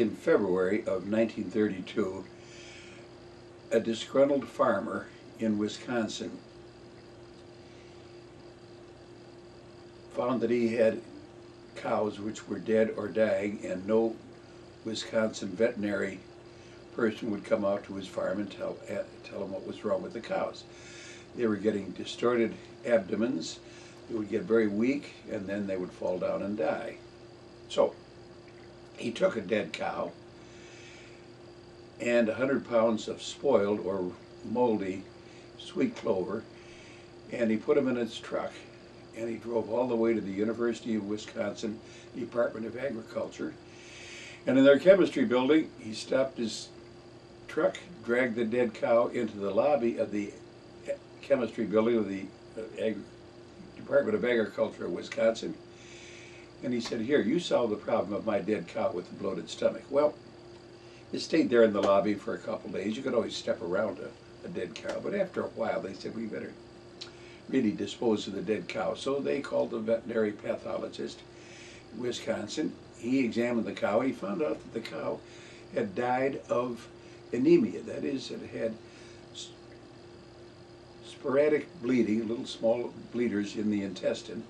in February of 1932, a disgruntled farmer in Wisconsin found that he had cows which were dead or dying and no Wisconsin veterinary person would come out to his farm and tell, eh, tell him what was wrong with the cows. They were getting distorted abdomens, they would get very weak, and then they would fall down and die. So, he took a dead cow and 100 pounds of spoiled or moldy sweet clover, and he put them in his truck, and he drove all the way to the University of Wisconsin Department of Agriculture. And in their chemistry building, he stopped his truck, dragged the dead cow into the lobby of the chemistry building of the uh, Department of Agriculture of Wisconsin. And he said, here, you solve the problem of my dead cow with the bloated stomach. Well, it stayed there in the lobby for a couple days. You could always step around a, a dead cow, but after a while they said, we better really dispose of the dead cow. So they called the veterinary pathologist in Wisconsin. He examined the cow. He found out that the cow had died of anemia. That is, it had sporadic bleeding, little small bleeders in the intestine,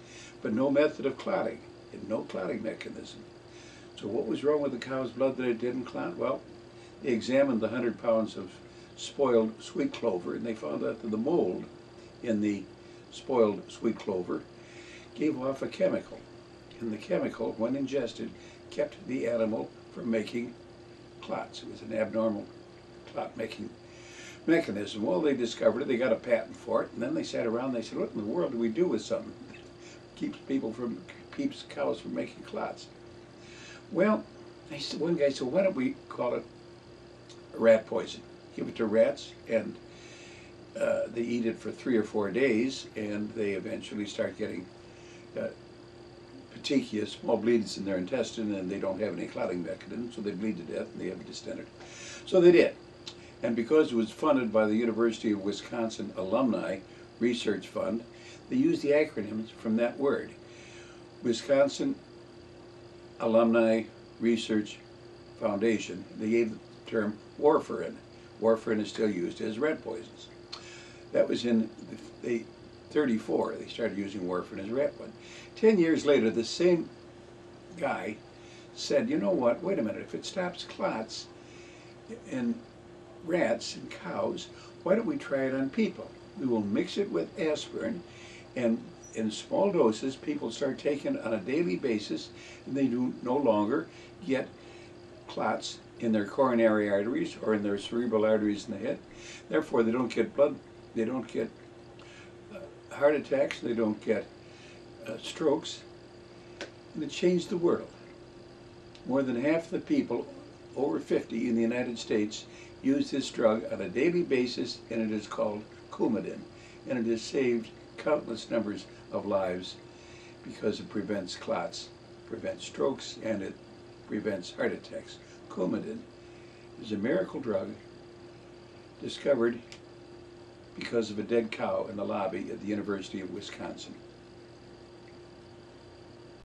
but no method of clotting and no clotting mechanism. So what was wrong with the cow's blood that it didn't clot? Well, they examined the 100 pounds of spoiled sweet clover and they found out that the mold in the spoiled sweet clover gave off a chemical. And the chemical, when ingested, kept the animal from making clots. It was an abnormal clot making mechanism. Well, they discovered it, they got a patent for it, and then they sat around and they said, what in the world do we do with something keeps people from, keeps cows from making clots? Well, said, one guy said, why don't we call it rat poison? Give it to rats and uh, they eat it for three or four days and they eventually start getting uh, small bleeds in their intestine and they don't have any clotting mechanism, so they bleed to death and they have distended. So they did. And because it was funded by the University of Wisconsin Alumni Research Fund, they used the acronyms from that word. Wisconsin Alumni Research Foundation, they gave the term warfarin. Warfarin is still used as rat poisons. That was in the, 34, they started using warfarin as rat poison. Ten years later, the same guy said, you know what, wait a minute, if it stops clots in rats and cows, why don't we try it on people? We will mix it with aspirin and in small doses people start taking on a daily basis and they do no longer get clots in their coronary arteries or in their cerebral arteries in the head. Therefore they don't get blood, they don't get uh, heart attacks, they don't get uh, strokes, and it changed the world. More than half the people over 50 in the United States use this drug on a daily basis and it is called Coumadin and it has saved countless numbers of lives because it prevents clots, prevents strokes, and it prevents heart attacks. Coumadin is a miracle drug discovered because of a dead cow in the lobby at the University of Wisconsin.